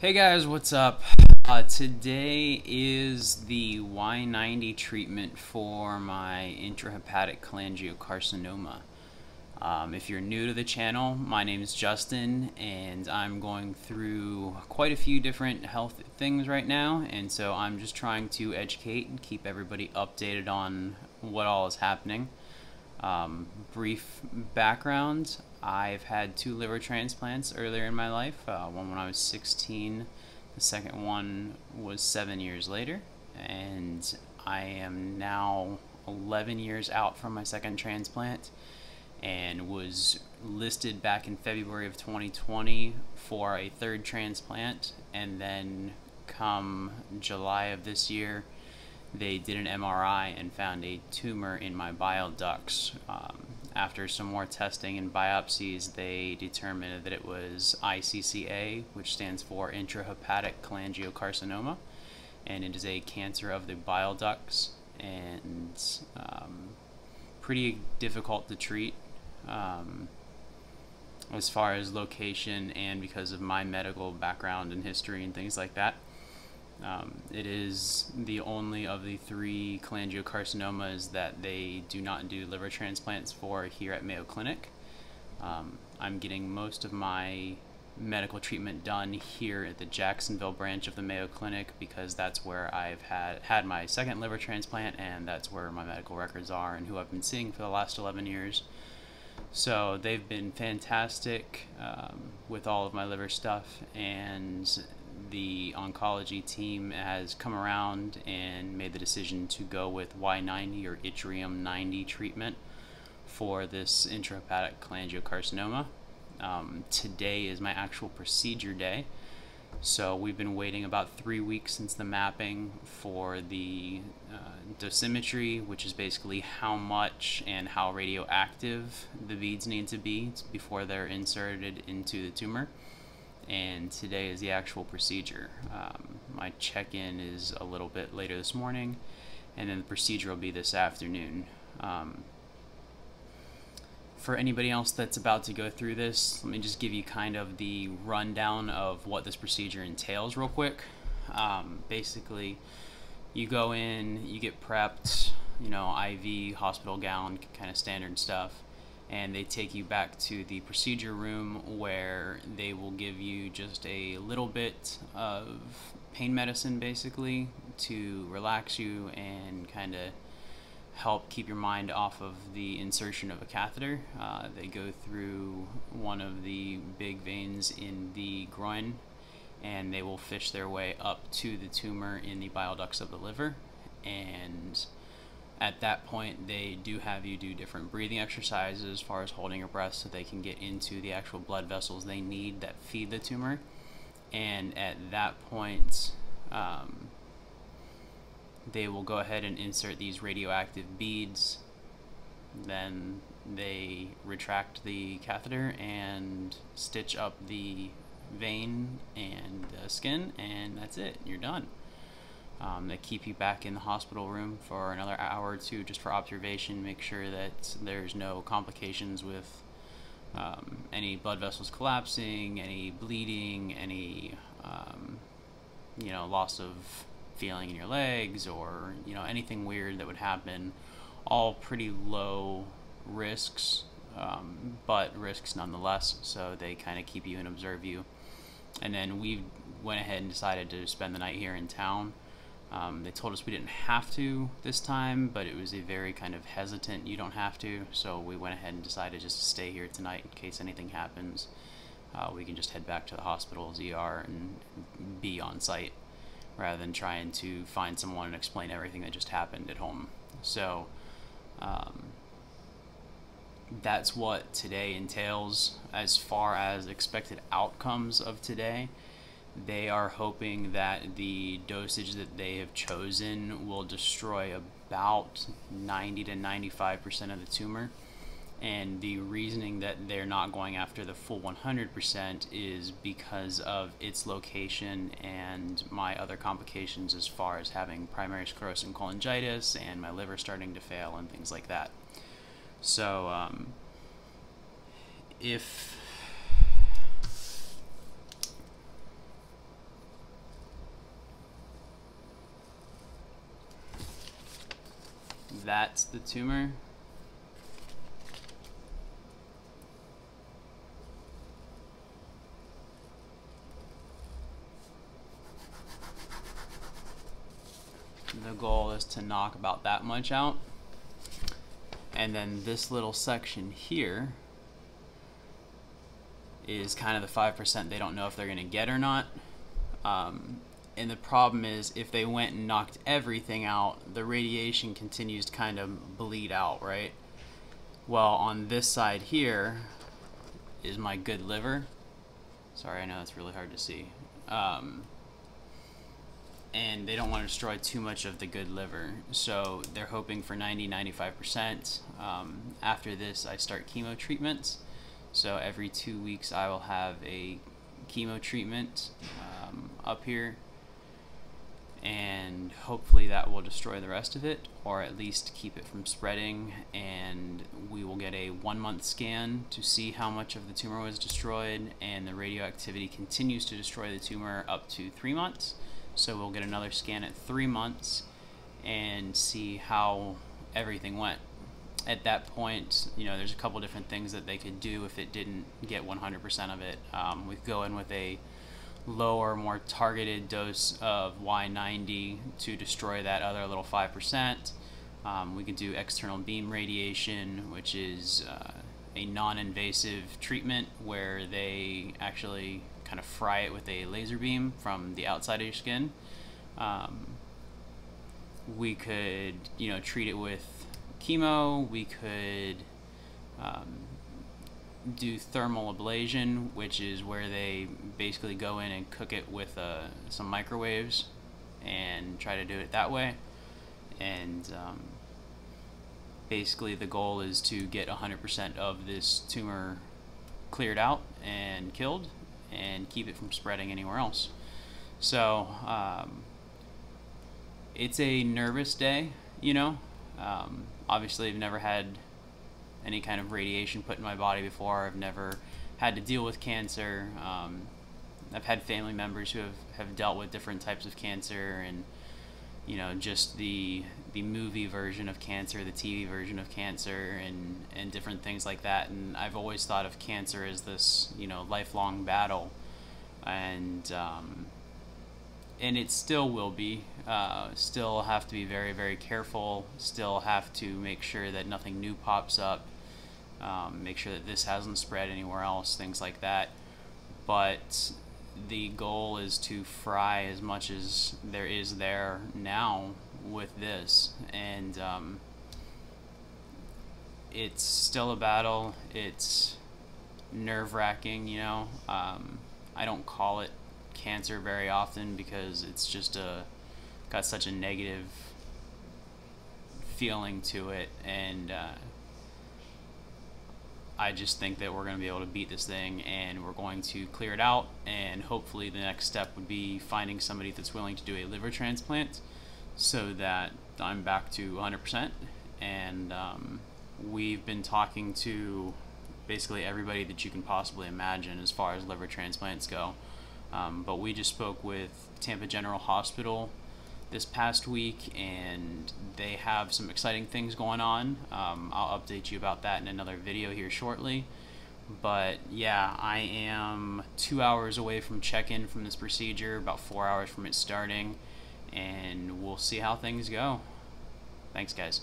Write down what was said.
Hey guys, what's up? Uh, today is the Y90 treatment for my intrahepatic cholangiocarcinoma. Um, if you're new to the channel, my name is Justin and I'm going through quite a few different health things right now and so I'm just trying to educate and keep everybody updated on what all is happening. Um, brief background, I've had two liver transplants earlier in my life, uh, one when I was 16, the second one was seven years later, and I am now 11 years out from my second transplant and was listed back in February of 2020 for a third transplant, and then come July of this year, they did an MRI and found a tumor in my bile ducts. Um, after some more testing and biopsies, they determined that it was ICCA, which stands for intrahepatic cholangiocarcinoma, and it is a cancer of the bile ducts and um, pretty difficult to treat um, as far as location and because of my medical background and history and things like that. Um, it is the only of the three cholangiocarcinomas that they do not do liver transplants for here at Mayo Clinic. Um, I'm getting most of my medical treatment done here at the Jacksonville branch of the Mayo Clinic because that's where I've had had my second liver transplant and that's where my medical records are and who I've been seeing for the last 11 years. So they've been fantastic um, with all of my liver stuff and the oncology team has come around and made the decision to go with Y90 or yttrium 90 treatment for this intrahepatic cholangiocarcinoma. Um, today is my actual procedure day. So we've been waiting about three weeks since the mapping for the uh, dosimetry, which is basically how much and how radioactive the beads need to be before they're inserted into the tumor and today is the actual procedure. Um, my check-in is a little bit later this morning, and then the procedure will be this afternoon. Um, for anybody else that's about to go through this, let me just give you kind of the rundown of what this procedure entails real quick. Um, basically, you go in, you get prepped, you know, IV, hospital gown, kind of standard stuff and they take you back to the procedure room where they will give you just a little bit of pain medicine basically to relax you and kind of help keep your mind off of the insertion of a catheter. Uh, they go through one of the big veins in the groin and they will fish their way up to the tumor in the bile ducts of the liver and at that point they do have you do different breathing exercises as far as holding your breath so they can get into the actual blood vessels they need that feed the tumor. And at that point um, they will go ahead and insert these radioactive beads. Then they retract the catheter and stitch up the vein and the skin and that's it. You're done um, they keep you back in the hospital room for another hour or two just for observation, make sure that there's no complications with um, any blood vessels collapsing, any bleeding, any um, you know loss of feeling in your legs, or you know anything weird that would happen. All pretty low risks, um, but risks nonetheless. So they kind of keep you and observe you. And then we went ahead and decided to spend the night here in town. Um, they told us we didn't have to this time, but it was a very kind of hesitant, you don't have to, so we went ahead and decided just to stay here tonight in case anything happens. Uh, we can just head back to the hospital ER and be on site rather than trying to find someone and explain everything that just happened at home. So um, that's what today entails as far as expected outcomes of today they are hoping that the dosage that they have chosen will destroy about 90 to 95% of the tumor. And the reasoning that they're not going after the full 100% is because of its location and my other complications as far as having primary sclerosing cholangitis and my liver starting to fail and things like that. So, um, if that's the tumor. The goal is to knock about that much out. And then this little section here is kind of the 5% they don't know if they're going to get or not. Um, and the problem is if they went and knocked everything out, the radiation continues to kind of bleed out, right? Well, on this side here is my good liver. Sorry, I know it's really hard to see. Um, and they don't want to destroy too much of the good liver. So they're hoping for 90 95%. Um, after this, I start chemo treatments. So every two weeks, I will have a chemo treatment um, up here. And hopefully that will destroy the rest of it, or at least keep it from spreading. And we will get a one month scan to see how much of the tumor was destroyed, and the radioactivity continues to destroy the tumor up to three months. So we'll get another scan at three months and see how everything went. At that point, you know, there's a couple different things that they could do if it didn't get 100% of it. Um, we go in with a lower, more targeted dose of Y90 to destroy that other little 5%. Um, we could do external beam radiation, which is uh, a non invasive treatment where they actually kind of fry it with a laser beam from the outside of your skin. Um, we could, you know, treat it with chemo. We could um, do thermal ablation, which is where they basically go in and cook it with uh, some microwaves and try to do it that way. And um, basically, the goal is to get 100% of this tumor cleared out and killed and keep it from spreading anywhere else. So um, it's a nervous day, you know. Um, obviously, I've never had any kind of radiation put in my body before. I've never had to deal with cancer. Um, I've had family members who have, have dealt with different types of cancer and you know just the the movie version of cancer, the TV version of cancer, and and different things like that. And I've always thought of cancer as this you know lifelong battle, and um, and it still will be. Uh, still have to be very very careful. Still have to make sure that nothing new pops up. Um, make sure that this hasn't spread anywhere else. Things like that. But the goal is to fry as much as there is there now with this, and um, it's still a battle. It's nerve wracking, you know. Um, I don't call it cancer very often because it's just a got such a negative feeling to it, and uh, I just think that we're going to be able to beat this thing and we're going to clear it out. And hopefully, the next step would be finding somebody that's willing to do a liver transplant so that I'm back to 100%. And um, we've been talking to basically everybody that you can possibly imagine as far as liver transplants go. Um, but we just spoke with Tampa General Hospital this past week, and they have some exciting things going on. Um, I'll update you about that in another video here shortly. But yeah, I am two hours away from check in from this procedure, about four hours from it starting, and we'll see how things go. Thanks, guys.